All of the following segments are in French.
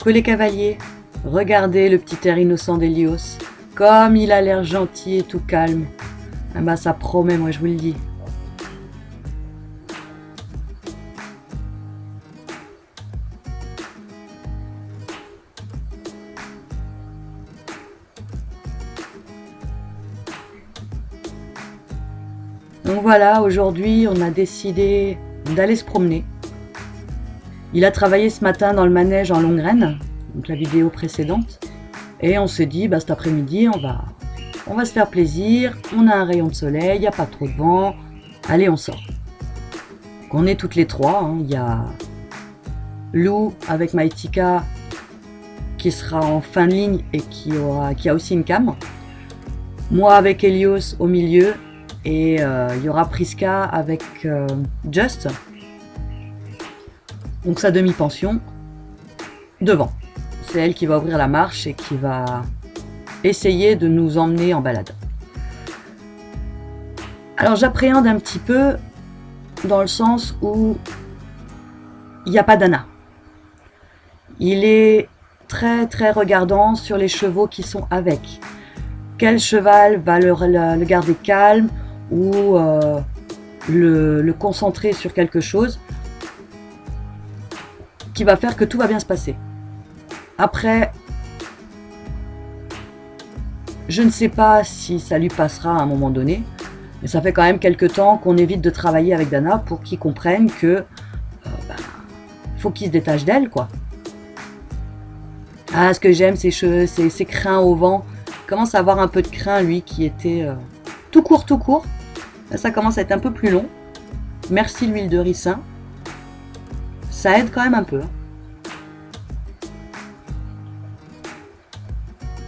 Coucou les cavaliers, regardez le petit air innocent d'Elios, comme il a l'air gentil et tout calme. Ah bah ça promet, moi je vous le dis. Donc voilà, aujourd'hui on a décidé d'aller se promener. Il a travaillé ce matin dans le manège en longue graine, donc la vidéo précédente. Et on s'est dit, bah, cet après-midi, on va, on va se faire plaisir. On a un rayon de soleil, il n'y a pas trop de vent. Allez, on sort. On est toutes les trois. hein. Il y a Lou avec Maïtika qui sera en fin de ligne et qui, aura, qui a aussi une cam. Moi avec Helios au milieu. Et euh, il y aura Priska avec euh, Just. Donc sa demi-pension devant. C'est elle qui va ouvrir la marche et qui va essayer de nous emmener en balade. Alors j'appréhende un petit peu dans le sens où il n'y a pas d'Anna. Il est très très regardant sur les chevaux qui sont avec. Quel cheval va le, garder calme ou euh, le concentrer sur quelque chose qui va faire que tout va bien se passer. Après, je ne sais pas si ça lui passera à un moment donné, mais ça fait quand même quelques temps qu'on évite de travailler avec Dana pour qu'il comprenne que euh, bah, faut qu'il se détache d'elle, quoi. Ah, ce que j'aime, c'est cheveux, ses, ses crins au vent. Commence à avoir un peu de crin, lui, qui était euh, tout court, tout court. Ça commence à être un peu plus long. Merci l'huile de ricin. Ça aide quand même un peu. hein.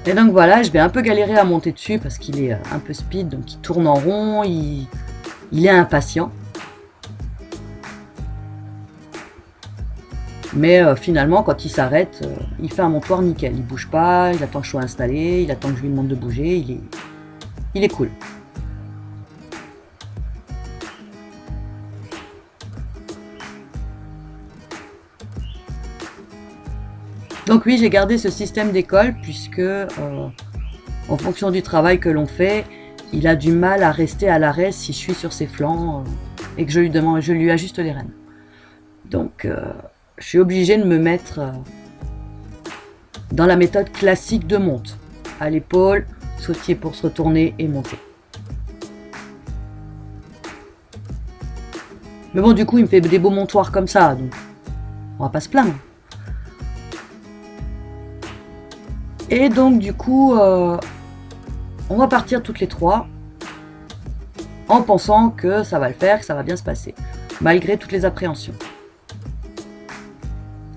Et donc voilà, je vais un peu galérer à monter dessus parce qu'il est euh, un peu speed, donc il tourne en rond, il, est impatient. Mais euh, finalement, quand il s'arrête, euh, il fait un montoir nickel. Il bouge pas, il attend que je sois installé, il attend que je lui demande de bouger, il est cool. Donc oui, j'ai gardé ce système d'école puisque euh, en fonction du travail que l'on fait, il a du mal à rester à l'arrêt si je suis sur ses flancs euh, et que je lui demande, je lui ajuste les rênes. Donc euh, je suis obligée de me mettre dans la méthode classique de monte. À l'épaule, sautier pour se retourner et monter. Mais bon, du coup, il me fait des beaux montoirs comme ça, donc on va pas se plaindre. Et donc du coup, euh, on va partir toutes les trois en pensant que ça va le faire, que ça va bien se passer, malgré toutes les appréhensions.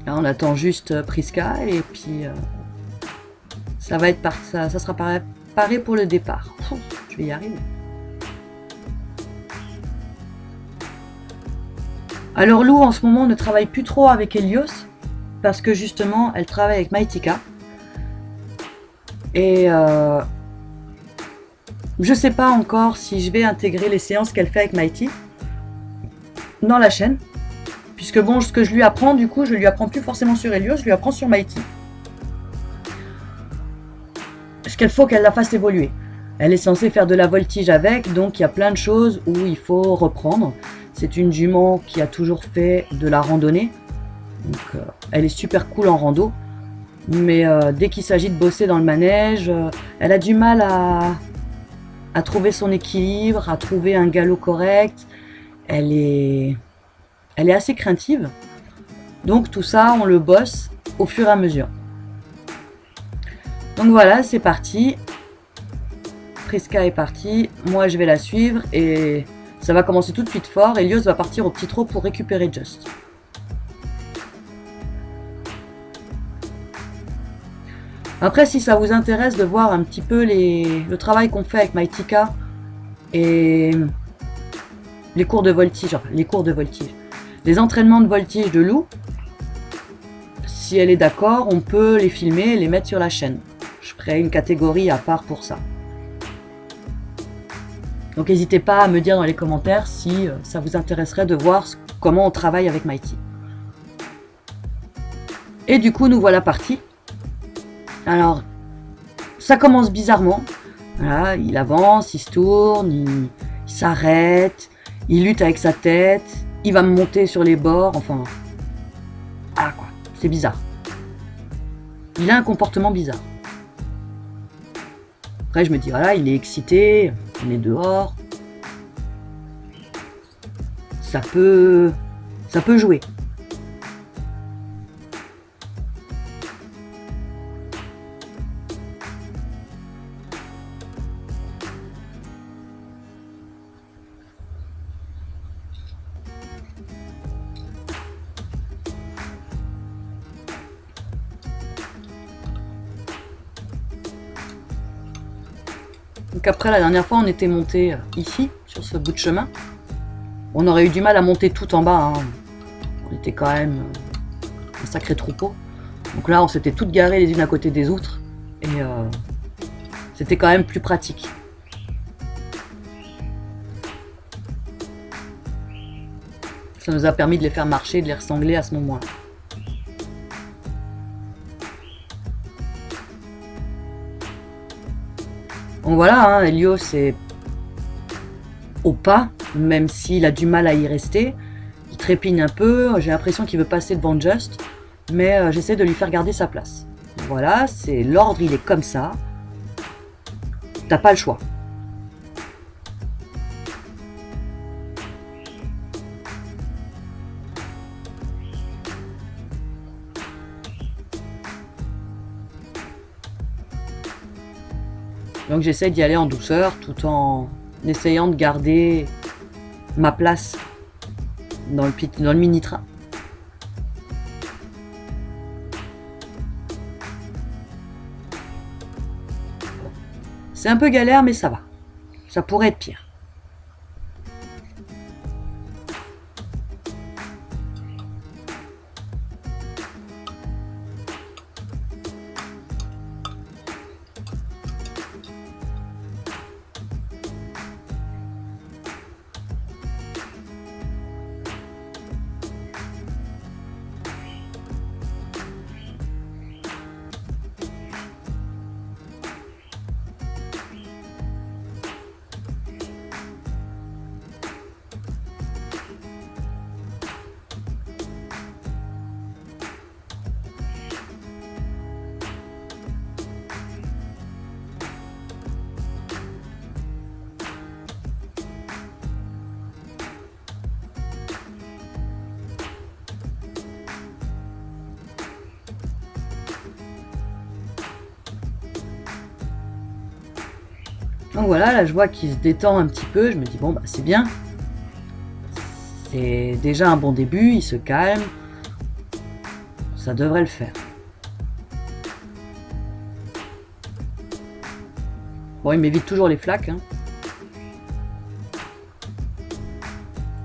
Là, on attend juste euh, Priska et puis euh, ça va être par ça, sera paré, pour le départ. Je vais y arriver. Alors Lou en ce moment ne travaille plus trop avec Helios parce que justement elle travaille avec Maïtika. Et euh, je sais pas encore si je vais intégrer les séances qu'elle fait avec Mighty dans la chaîne. Puisque bon, ce que je lui apprends, du coup, je lui apprends plus forcément sur Helios, je lui apprends sur Mighty. Parce qu'il faut qu'elle la fasse évoluer. Elle est censée faire de la voltige avec, donc il y a plein de choses où il faut reprendre. C'est une jument qui a toujours fait de la randonnée. Donc euh, elle est super cool en rando. Mais euh, dès qu'il s'agit de bosser dans le manège, euh, elle a du mal à, trouver son équilibre, à trouver un galop correct. Elle est, elle est assez craintive. Donc tout ça, on le bosse au fur et à mesure. Donc voilà, c'est parti. Priska est partie. Moi, je vais la suivre et ça va commencer tout de suite fort. Elios va partir au petit trot pour récupérer Just. Après, si ça vous intéresse de voir un petit peu le travail qu'on fait avec Maïtika et les cours de voltige, les cours de voltige, les entraînements de voltige de Lou, si elle est d'accord, on peut les filmer et les mettre sur la chaîne. Je ferai une catégorie à part pour ça. Donc n'hésitez pas à me dire dans les commentaires si euh, ça vous intéresserait de voir comment on travaille avec Mighty. Et du coup, nous voilà partis. Alors, ça commence bizarrement. Voilà, il avance, il se tourne, il, s'arrête, il lutte avec sa tête, il va monter sur les bords, enfin... Ah quoi, c'est bizarre. Il a un comportement bizarre. Après, je me dis, voilà, il est excité, on est dehors. Ça peut... Ça peut jouer. Après, la dernière fois, on était monté euh, ici, sur ce bout de chemin. On aurait eu du mal à monter tout en bas. Hein. On était quand même euh, un sacré troupeau. Donc là, on s'était toutes garées les unes à côté des autres. Et euh, c'était quand même plus pratique. Ça nous a permis de les faire marcher, de les ressangler à ce moment-là. Donc voilà, hein, Helios est au pas, même s'il a du mal à y rester. Il trépigne un peu, j'ai l'impression qu'il veut passer devant Just, mais euh, j'essaie de lui faire garder sa place. Voilà, c'est l'ordre, il est comme ça. T'as pas le choix. Donc j'essaie d'y aller en douceur tout en essayant de garder ma place dans le, dans le mini-train. C'est un peu galère mais ça va. Ça pourrait être pire. Donc voilà, là je vois qu'il se détend un petit peu, je me dis bon bah c'est bien. C'est déjà un bon début, il se calme. Ça devrait le faire. Bon, il m'évite toujours les flaques. Hein.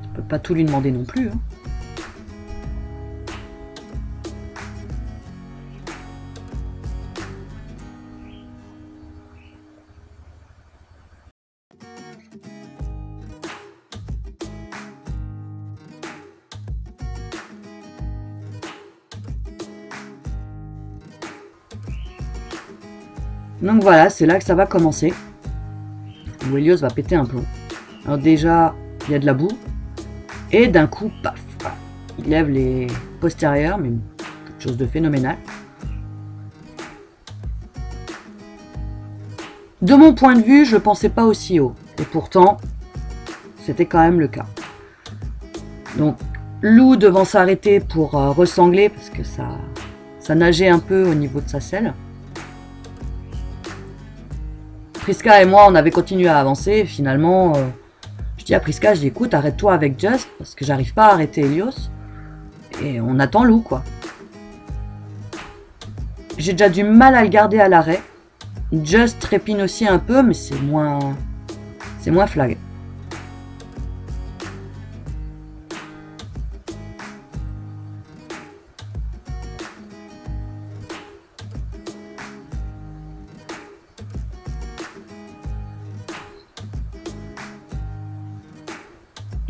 Je peux pas tout lui demander non plus. Hein. Donc voilà, c'est là que ça va commencer. Où va péter un plomb. Alors déjà, il y a de la boue. Et d'un coup, paf, il lève les postérieurs, mais quelque chose de phénoménal. De mon point de vue, je ne pensais pas aussi haut. Et pourtant, c'était quand même le cas. Donc, Lou devant s'arrêter pour euh, ressangler, parce que ça, ça nageait un peu au niveau de sa selle. Priska et moi, on avait continué à avancer. finalement, euh, je dis à Priska, je dis écoute, arrête-toi avec Just, parce que j'arrive pas à arrêter Helios. Et on attend Lou, quoi. J'ai déjà du mal à le garder à l'arrêt. Just trépine aussi un peu, mais c'est moins... C'est moins flag.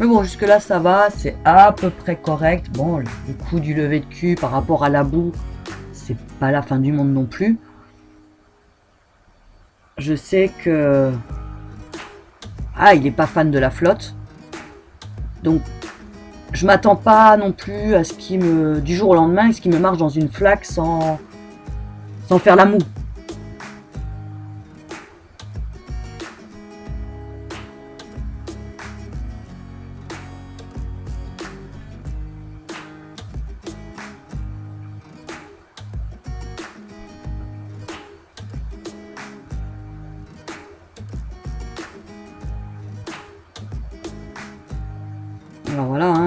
Mais bon, jusque là ça va, c'est à peu près correct. Bon, le coup du lever de cul par rapport à la boue, c'est pas la fin du monde non plus. Je sais que... Ah, il est pas fan de la flotte. Donc, je m'attends pas non plus à ce qu'il me... Du jour au lendemain, à ce qu'il me marche dans une flaque. Sans faire la moue.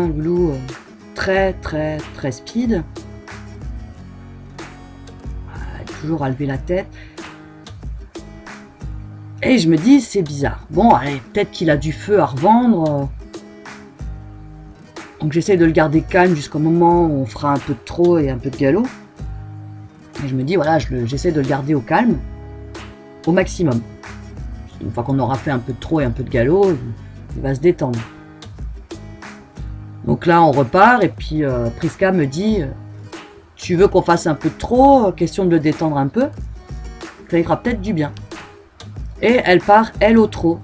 Euh, très très très speed. Ah, toujours à lever la tête. Et je me dis, c'est bizarre. Bon, allez, peut-être qu'il a du feu à revendre. Donc j'essaie de le garder calme jusqu'au moment où on fera un peu de trop et un peu de galop. Et je me dis, voilà, j'essaie de le garder au calme, au maximum. Une fois qu'on aura fait un peu de trop et un peu de galop, il va se détendre. Donc là, on repart et puis euh, Priska me dit euh, Tu veux qu'on fasse un peu de trop Question de le détendre un peu. Ça ira peut-être du bien. Et elle part, elle, au trop.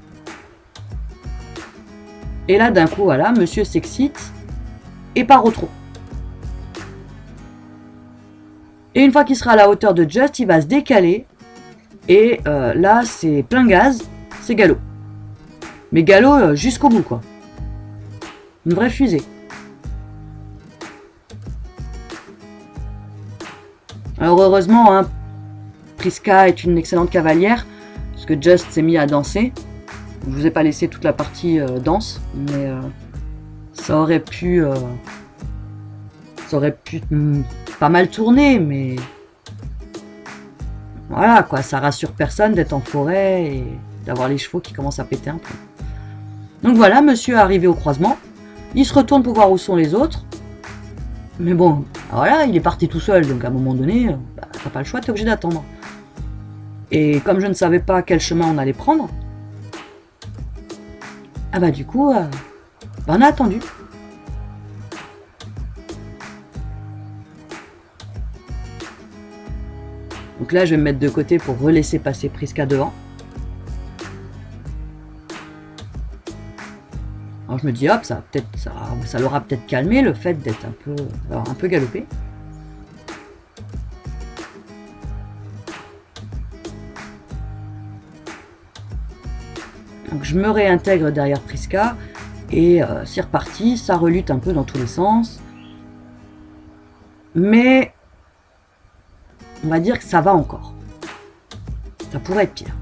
Et là, d'un coup, voilà, monsieur s'excite et part au trop. Et une fois qu'il sera à la hauteur de Just, il va se décaler. Et euh, là, c'est plein gaz, c'est galop. Mais galop jusqu'au bout, quoi. Une vraie fusée. Alors heureusement, hein, Priska est une excellente cavalière, parce que Just s'est mis à danser. Je vous ai pas laissé toute la partie euh, danse, mais euh, ça aurait pu... Euh, ça aurait pu hmm, pas mal tourner, mais... Voilà, quoi, ça rassure personne d'être en forêt et d'avoir les chevaux qui commencent à péter un peu. Donc voilà, monsieur est arrivé au croisement. Il se retourne pour voir où sont les autres. Mais bon, voilà, il est parti tout seul, donc à un moment donné, bah, t'as pas le choix, t'es obligé d'attendre. Et comme je ne savais pas quel chemin on allait prendre, ah bah du coup, euh, bah, on a attendu. Donc là, je vais me mettre de côté pour relaisser passer Priska devant. Je me dis, hop, ça, peut ça, ça l'aura peut-être calmé le fait d'être un peu, un peu galopé. Donc je me réintègre derrière Priska et euh, c'est reparti, ça relute un peu dans tous les sens. Mais on va dire que ça va encore. Ça pourrait être pire.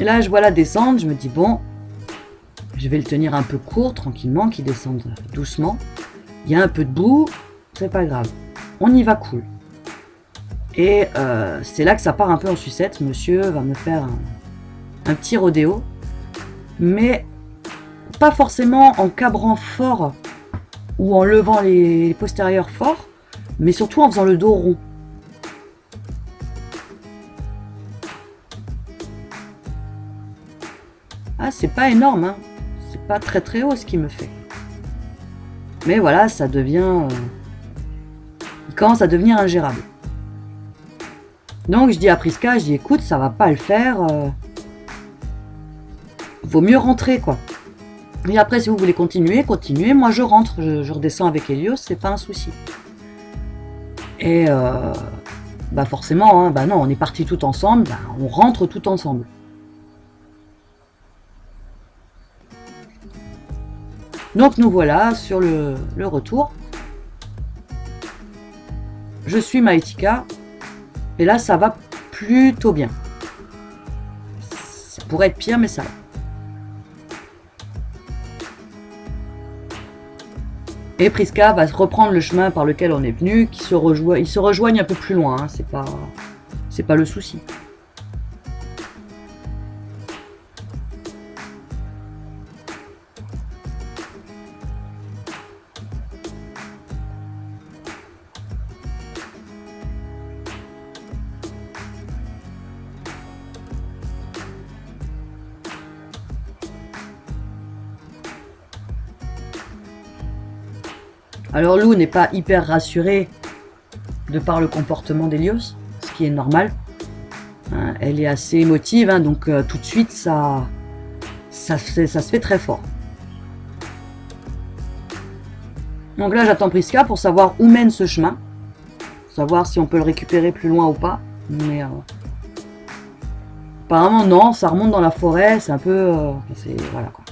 Et là, je vois la descendre, je me dis, bon, je vais le tenir un peu court, tranquillement, qu'il descende doucement. Il y a un peu de boue, c'est pas grave. On y va cool. Et euh, c'est là que ça part un peu en sucette. Monsieur va me faire un, petit rodéo. Mais pas forcément en cabrant fort ou en levant les postérieurs fort, mais surtout en faisant le dos rond. C'est pas énorme, hein. C'est pas très très haut ce qu'il me fait. Mais voilà, ça devient... Euh, il commence à devenir ingérable. Donc je dis à Priska, je dis écoute, ça va pas le faire. Euh, vaut mieux rentrer, quoi. Et après, si vous voulez continuer, continuez. Moi, je rentre, je, redescends avec Helios, c'est pas un souci. Et euh, bah forcément, hein, bah non, on est parti tout ensemble, bah, on rentre tout ensemble. Donc nous voilà sur le, retour. Je suis Maïtika. Et là, ça va plutôt bien. Ça pourrait être pire, mais ça va. Et Priska va reprendre le chemin par lequel on est venu, qui se rejoignent, ils se rejoignent un peu plus loin, hein. c'est pas, c'est pas le souci. Alors Lou n'est pas hyper rassurée de par le comportement d'Elios, ce qui est normal. Hein, elle est assez émotive, hein, donc euh, tout de suite ça, ça, se fait très fort. Donc là j'attends Priska pour savoir où mène ce chemin. Savoir si on peut le récupérer plus loin ou pas. Mais euh, apparemment non, ça remonte dans la forêt, c'est un peu... Euh, voilà quoi.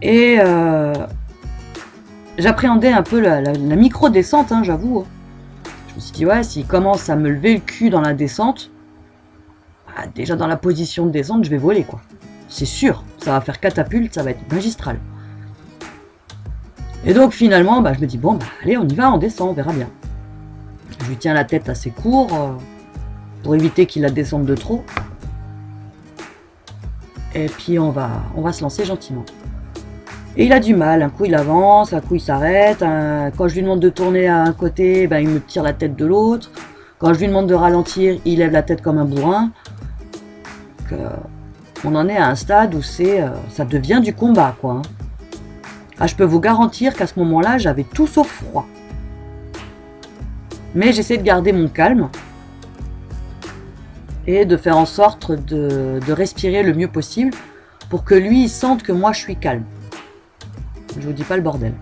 Et j'appréhendais un peu la, micro-descente, hein, j'avoue. Je me suis dit, ouais, s'il commence à me lever le cul dans la descente, bah, déjà dans la position de descente, je vais voler, quoi. C'est sûr, ça va faire catapulte, ça va être magistral. Et donc finalement, bah, je me dis, bon, bah, allez, on y va, on descend, on verra bien. Je lui tiens la tête assez court, euh, pour éviter qu'il la descende de trop. Et puis on va, on va se lancer gentiment. Et il a du mal, un coup il avance, un coup il s'arrête, quand je lui demande de tourner à un côté, ben, il me tire la tête de l'autre. Quand je lui demande de ralentir, il lève la tête comme un bourrin. on en est à un stade où euh, ça devient du combat, quoi. Ah, je peux vous garantir qu'à ce moment-là, j'avais tout sauf froid. Mais j'essaie de garder mon calme et de faire en sorte de, respirer le mieux possible pour que lui sente que moi je suis calme. Je vous dis pas le bordel.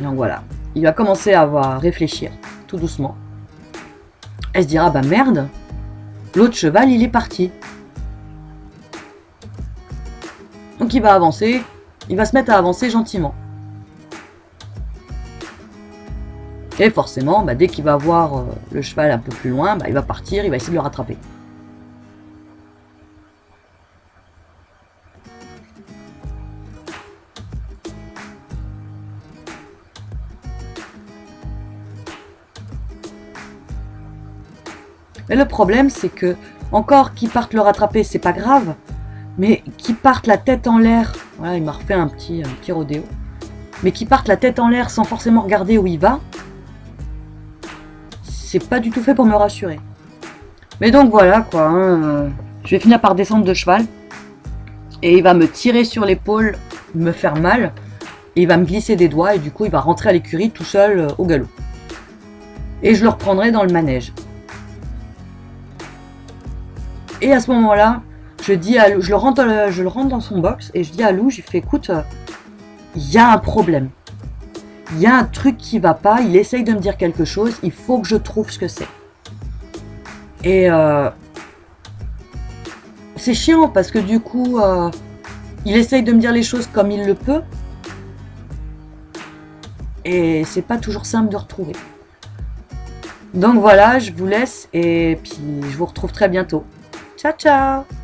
Donc voilà, il va commencer à avoir réfléchir tout doucement. Elle se dira bah merde, l'autre cheval il est parti. Donc il va avancer, il va se mettre à avancer gentiment. Et forcément, bah, dès qu'il va voir euh, le cheval un peu plus loin, bah, il va partir, il va essayer de le rattraper. Mais le problème, c'est que, encore qu'il parte le rattraper, c'est pas grave, mais qu'il parte la tête en l'air, voilà, il m'a refait un petit, un petit rodéo, mais qu'il parte la tête en l'air sans forcément regarder où il va, pas du tout fait pour me rassurer. Mais donc voilà quoi, hein, je vais finir par descendre de cheval. Et il va me tirer sur l'épaule, me faire mal. Et il va me glisser des doigts et du coup il va rentrer à l'écurie tout seul euh, au galop. Et je le reprendrai dans le manège. Et à ce moment-là, je dis à je le rentre, je le rentre dans son box et je dis à Lou, je lui fais écoute, il y a un problème il y a un truc qui va pas, il essaye de me dire quelque chose, il faut que je trouve ce que c'est. Et euh, c'est chiant parce que du coup, euh, il essaye de me dire les choses comme il le peut. Et c'est pas toujours simple de retrouver. Donc voilà, je vous laisse et puis je vous retrouve très bientôt. Ciao ciao